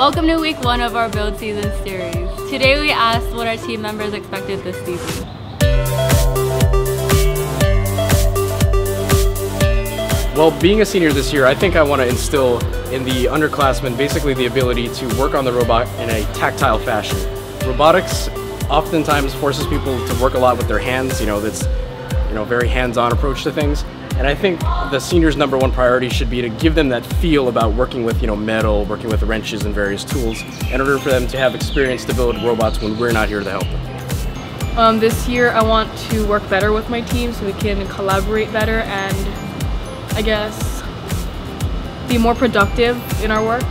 Welcome to week one of our build season series. Today we asked what our team members expected this season. Well, being a senior this year, I think I want to instill in the underclassmen basically the ability to work on the robot in a tactile fashion. Robotics oftentimes forces people to work a lot with their hands, you know, that's you know, very hands-on approach to things. And I think the seniors' number one priority should be to give them that feel about working with, you know, metal, working with wrenches and various tools, in order for them to have experience to build robots when we're not here to help them. Um, this year I want to work better with my team so we can collaborate better and I guess be more productive in our work.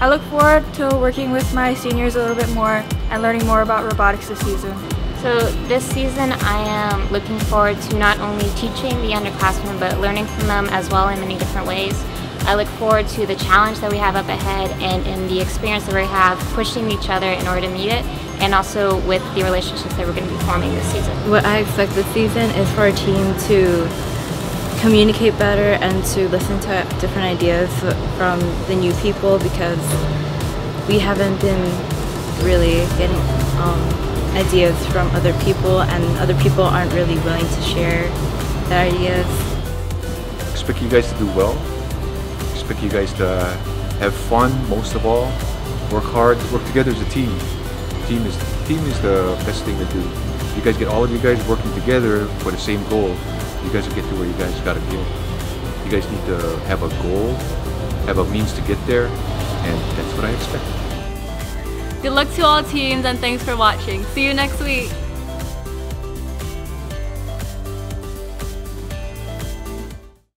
I look forward to working with my seniors a little bit more and learning more about robotics this season. So this season I am looking forward to not only teaching the underclassmen but learning from them as well in many different ways. I look forward to the challenge that we have up ahead and in the experience that we have pushing each other in order to meet it and also with the relationships that we're going to be forming this season. What I expect this season is for our team to communicate better and to listen to different ideas from the new people because we haven't been really getting um, ideas from other people and other people aren't really willing to share their ideas. Expect you guys to do well. Expect you guys to have fun most of all. Work hard, work together as a team. Team is team is the best thing to do. You guys get all of you guys working together for the same goal. You guys will get to where you guys gotta go. You guys need to have a goal, have a means to get there, and that's what I expect. Good luck to all teams and thanks for watching. See you next week.